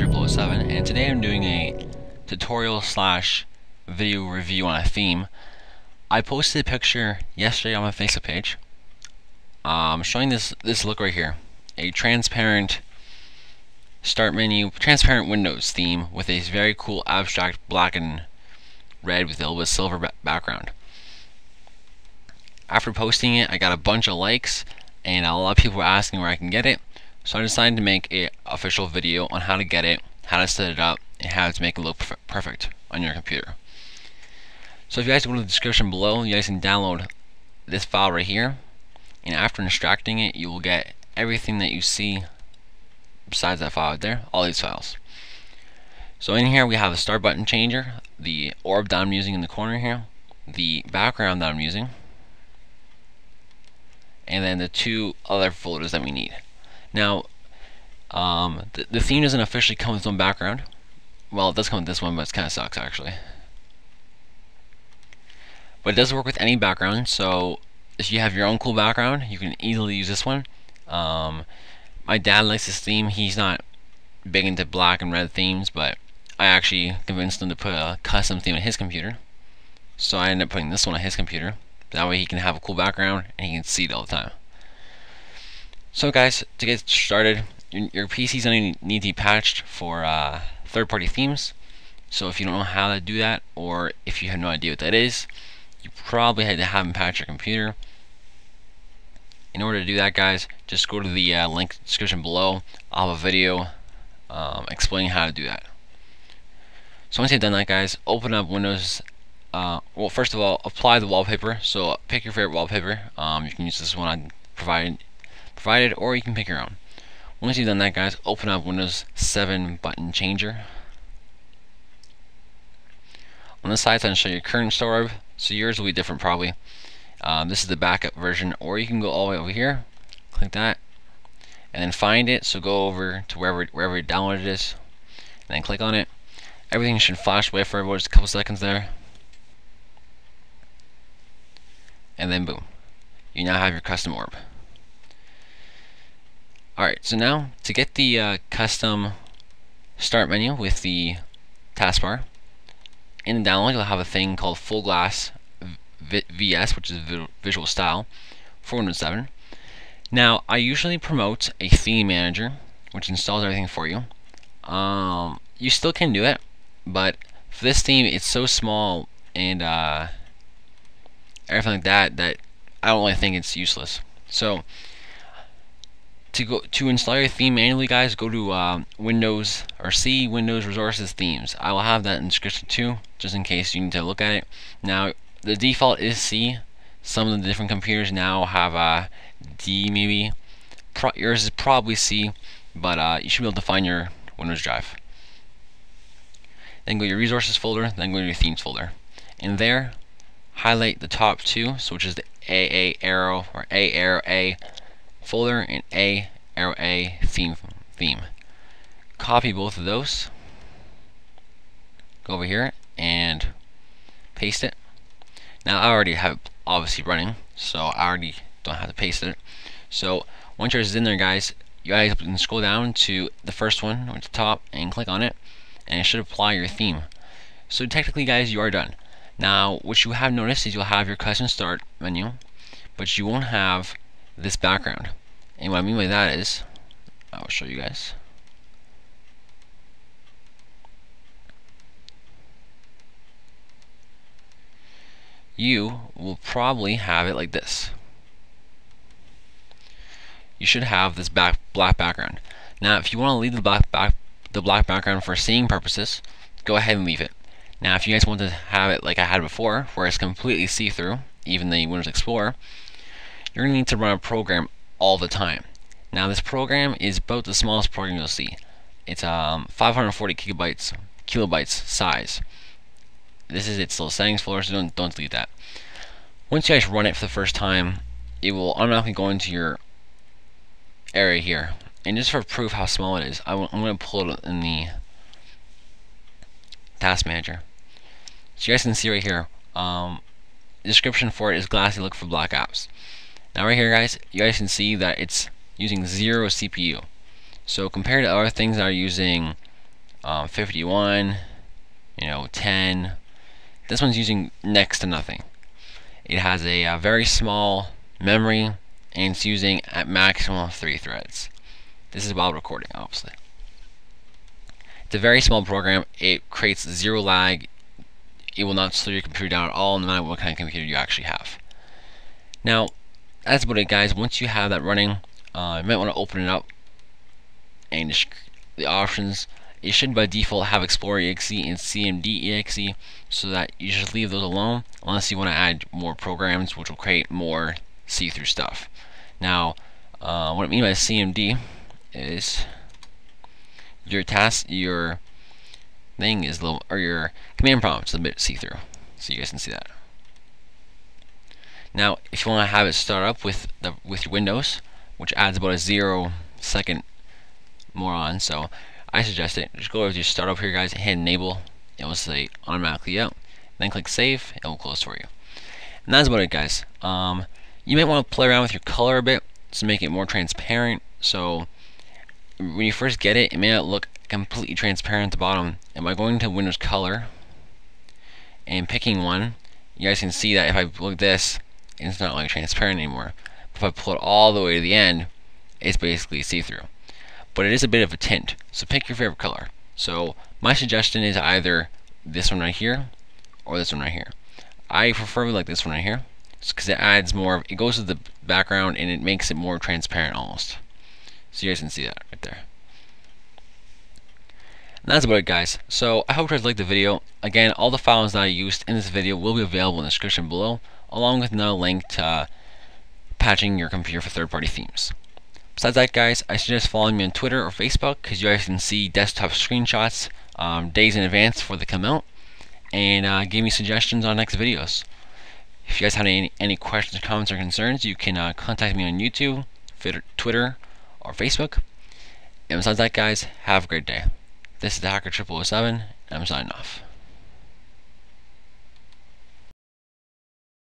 007 and today I'm doing a tutorial slash video review on a theme. I posted a picture yesterday on my Facebook page um, showing this this look right here a transparent start menu transparent windows theme with a very cool abstract black and red with a little bit silver background. After posting it I got a bunch of likes and a lot of people were asking where I can get it so I decided to make a official video on how to get it, how to set it up, and how to make it look perfect on your computer. So if you guys go to the description below, you guys can download this file right here, and after extracting it, you will get everything that you see besides that file right there, all these files. So in here we have the start button changer, the orb that I'm using in the corner here, the background that I'm using, and then the two other folders that we need. Now, um, the, the theme doesn't officially come with its own background. Well, it does come with this one, but it kind of sucks actually. But it does work with any background, so if you have your own cool background, you can easily use this one. Um, my dad likes this theme. He's not big into black and red themes, but I actually convinced him to put a custom theme on his computer. So I ended up putting this one on his computer. That way he can have a cool background and he can see it all the time. So guys, to get started, your, your PC's going to need to be patched for uh, third-party themes. So if you don't know how to do that, or if you have no idea what that is, you probably had to have them patch your computer. In order to do that, guys, just go to the uh, link description below. I'll have a video um, explaining how to do that. So once you've done that, guys, open up Windows. Uh, well, first of all, apply the wallpaper. So pick your favorite wallpaper. Um, you can use this one I provided provided, or you can pick your own. Once you've done that, guys, open up Windows 7 button changer. On the side, it's going to show your current store, so yours will be different probably. Um, this is the backup version, or you can go all the way over here, click that, and then find it. So go over to wherever wherever you downloaded it, and then click on it. Everything should flash away for just a couple seconds there, and then boom, you now have your custom orb. Alright, so now to get the uh, custom start menu with the taskbar, in the download you'll have a thing called Full Glass VS, which is Visual Style, for Windows 7. Now, I usually promote a theme manager, which installs everything for you. Um, you still can do it, but for this theme, it's so small and uh, everything like that that I don't really think it's useless. So, to go to install your theme manually guys go to uh, Windows or C Windows Resources Themes. I will have that in the description too just in case you need to look at it. Now the default is C. Some of the different computers now have uh, D maybe. Pro yours is probably C but uh, you should be able to find your Windows drive. Then go to your resources folder then go to your themes folder. And there highlight the top two so which is the AA arrow or A arrow A folder and A arrow A theme theme. Copy both of those. Go over here and paste it. Now I already have it obviously running, so I already don't have to paste it. So once yours is in there, guys, you guys can scroll down to the first one at the top and click on it, and it should apply your theme. So technically, guys, you are done. Now, what you have noticed is you'll have your custom start menu, but you won't have this background. And what I mean by that is, I'll show you guys. You will probably have it like this. You should have this back black background. Now, if you want to leave the black back the black background for seeing purposes, go ahead and leave it. Now, if you guys want to have it like I had before, where it's completely see-through, even the Windows Explorer, you're going to need to run a program all the time. Now this program is about the smallest program you'll see. It's um, 540 gigabytes, kilobytes size. This is its little settings folder, so don't, don't delete that. Once you guys run it for the first time, it will automatically go into your area here. And just for proof how small it is, I am going to pull it in the task manager. So you guys can see right here, um, description for it is glassy look for black apps. Now right here guys, you guys can see that it's using zero CPU. So compared to other things that are using um, 51, you know, 10. This one's using next to nothing. It has a, a very small memory and it's using at maximum three threads. This is while recording, obviously. It's a very small program. It creates zero lag. It will not slow your computer down at all, no matter what kind of computer you actually have. Now, that's about it, guys. Once you have that running, uh, you might want to open it up and the options. It should by default have Explorer exe and CMD exe, so that you just leave those alone unless you want to add more programs, which will create more see-through stuff. Now, uh, what I mean by CMD is your task, your thing is a little, or your command prompt is a bit see-through, so you guys can see that. Now, if you want to have it start up with the with your Windows, which adds about a zero second more on, so I suggest it. Just go over to your startup here, guys, hit enable. It will say automatically out. Then click save. It will close for you. And that's about it, guys. Um, you might want to play around with your color a bit to make it more transparent. So when you first get it, it may not look completely transparent at the bottom. And by going to Windows Color and picking one, you guys can see that if I look this, it's not like transparent anymore. If I pull it all the way to the end, it's basically see-through. But it is a bit of a tint, so pick your favorite color. So my suggestion is either this one right here or this one right here. I prefer like this one right here because it adds more, it goes to the background and it makes it more transparent almost. So you guys can see that right there. And that's about it guys. So I hope you guys liked the video. Again, all the files that I used in this video will be available in the description below, along with another link to uh, patching your computer for third-party themes. Besides that guys, I suggest following me on Twitter or Facebook because you guys can see desktop screenshots um, days in advance before they come out and uh, give me suggestions on next videos. If you guys have any, any questions, comments, or concerns, you can uh, contact me on YouTube, Twitter, or Facebook. And besides that guys, have a great day. This is the Hacker 007, and I'm signing off.